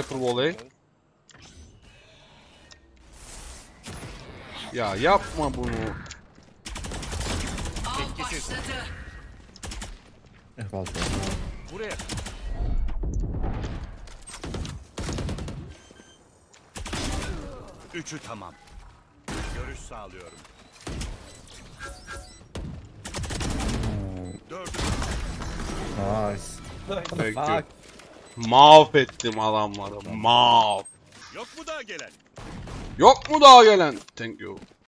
Sniper volley. Ya yapma bunu. Eyvallah. Buraya. Üçü tamam. Görüş sağlıyorum. Dördü. Nice. Thank you. Fuck. Mahvettim adamları. Mahv. Yok mu daha gelen? Yok mu daha gelen? Thank you.